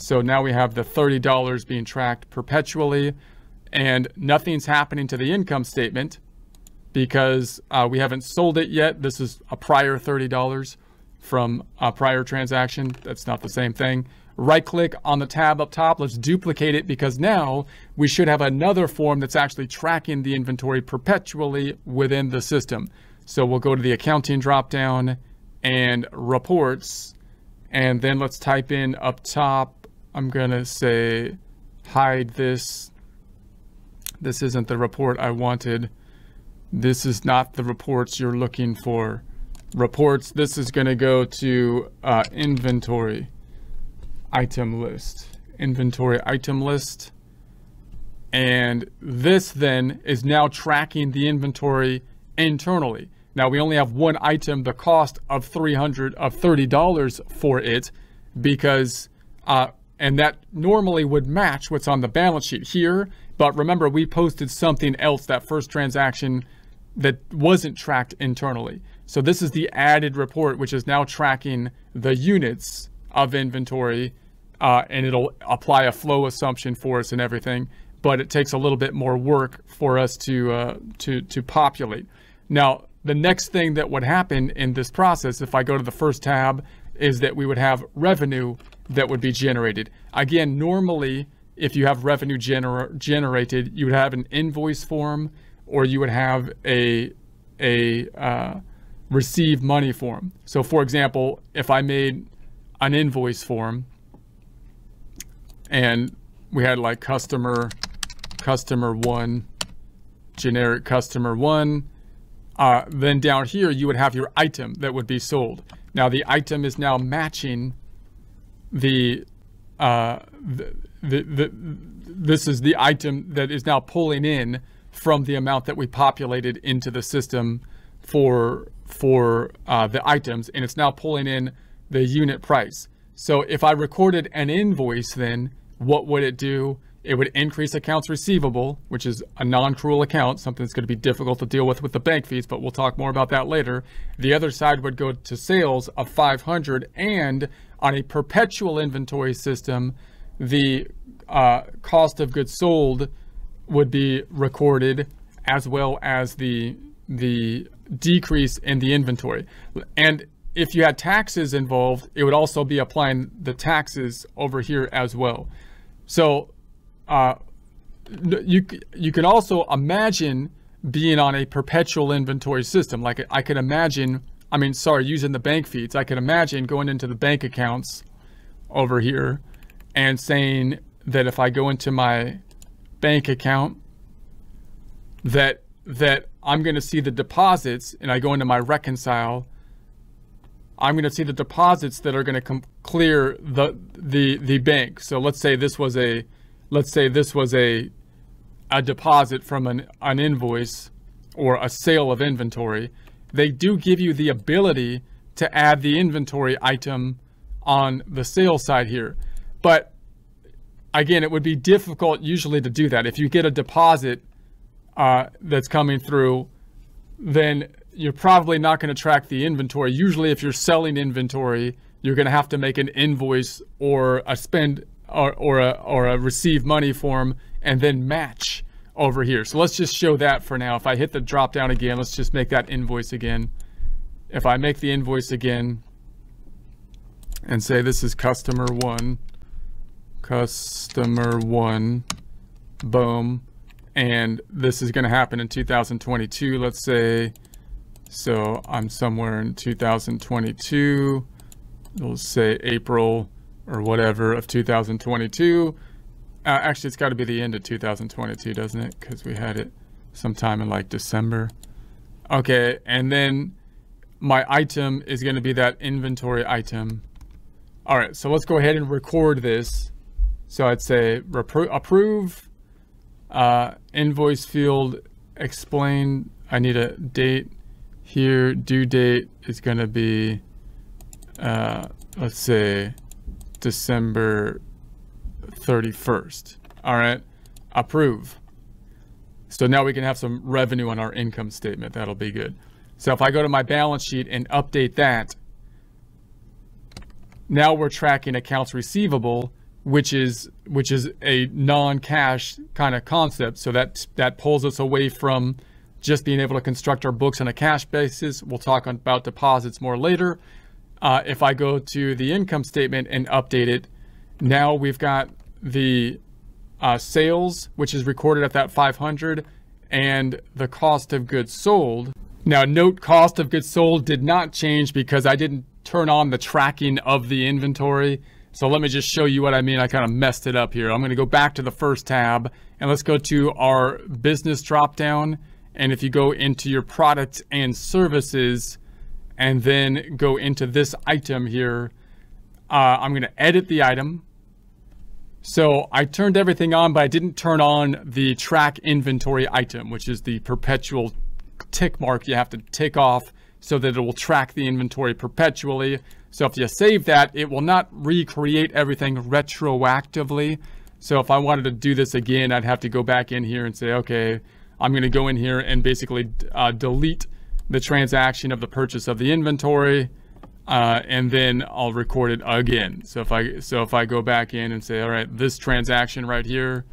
So now we have the $30 being tracked perpetually and nothing's happening to the income statement because uh, we haven't sold it yet. This is a prior $30 from a prior transaction. That's not the same thing. Right click on the tab up top. Let's duplicate it because now we should have another form that's actually tracking the inventory perpetually within the system. So we'll go to the accounting dropdown and reports. And then let's type in up top, I'm going to say hide this. This isn't the report I wanted. This is not the reports you're looking for. Reports, this is going to go to uh, inventory item list. Inventory item list. And this then is now tracking the inventory internally. Now we only have one item, the cost of 300 of $30 for it because, uh, and that normally would match what's on the balance sheet here. But remember, we posted something else, that first transaction that wasn't tracked internally. So this is the added report, which is now tracking the units of inventory uh, and it'll apply a flow assumption for us and everything. But it takes a little bit more work for us to, uh, to, to populate. Now, the next thing that would happen in this process, if I go to the first tab, is that we would have revenue that would be generated. Again, normally, if you have revenue gener generated, you would have an invoice form or you would have a, a uh, receive money form. So for example, if I made an invoice form and we had like customer, customer one, generic customer one, uh, then down here, you would have your item that would be sold. Now the item is now matching the, uh, the, the, the, this is the item that is now pulling in from the amount that we populated into the system for, for uh, the items. And it's now pulling in the unit price. So if I recorded an invoice, then what would it do? It would increase accounts receivable, which is a non-accrual account, something that's going to be difficult to deal with with the bank feeds, but we'll talk more about that later. The other side would go to sales of 500 and on a perpetual inventory system, the uh, cost of goods sold would be recorded as well as the the decrease in the inventory. And if you had taxes involved, it would also be applying the taxes over here as well. So uh, you you can also imagine being on a perpetual inventory system. Like I could imagine, I mean, sorry, using the bank feeds. I could imagine going into the bank accounts over here and saying that if I go into my bank account, that that I'm going to see the deposits, and I go into my reconcile. I'm going to see the deposits that are going to clear the the the bank. So let's say this was a let's say this was a a deposit from an, an invoice or a sale of inventory, they do give you the ability to add the inventory item on the sales side here. But again, it would be difficult usually to do that. If you get a deposit uh, that's coming through, then you're probably not going to track the inventory. Usually if you're selling inventory, you're going to have to make an invoice or a spend or, or, a, or a receive money form and then match over here. So let's just show that for now. If I hit the drop down again, let's just make that invoice again. If I make the invoice again and say this is customer one, customer one, boom, and this is going to happen in 2022, let's say. So I'm somewhere in 2022, we'll say April or whatever of 2022. Uh, actually, it's got to be the end of 2022, doesn't it? Because we had it sometime in like December. Okay, and then my item is going to be that inventory item. All right, so let's go ahead and record this. So I'd say approve, uh, invoice field, explain. I need a date here. Due date is going to be, uh, let's say, December 31st. All right, approve. So now we can have some revenue on our income statement. That'll be good. So if I go to my balance sheet and update that, now we're tracking accounts receivable which is which is a non-cash kind of concept. So that that pulls us away from just being able to construct our books on a cash basis. We'll talk about deposits more later. Uh, if I go to the income statement and update it, now we've got the uh, sales, which is recorded at that 500, and the cost of goods sold. Now note cost of goods sold did not change because I didn't turn on the tracking of the inventory. So let me just show you what I mean. I kind of messed it up here. I'm going to go back to the first tab and let's go to our business dropdown. And if you go into your products and services and then go into this item here, uh, I'm going to edit the item. So I turned everything on, but I didn't turn on the track inventory item, which is the perpetual tick mark you have to tick off so that it will track the inventory perpetually. So if you save that, it will not recreate everything retroactively. So if I wanted to do this again, I'd have to go back in here and say, okay, I'm going to go in here and basically uh, delete the transaction of the purchase of the inventory. Uh, and then I'll record it again. So if I so if I go back in and say, all right, this transaction right here,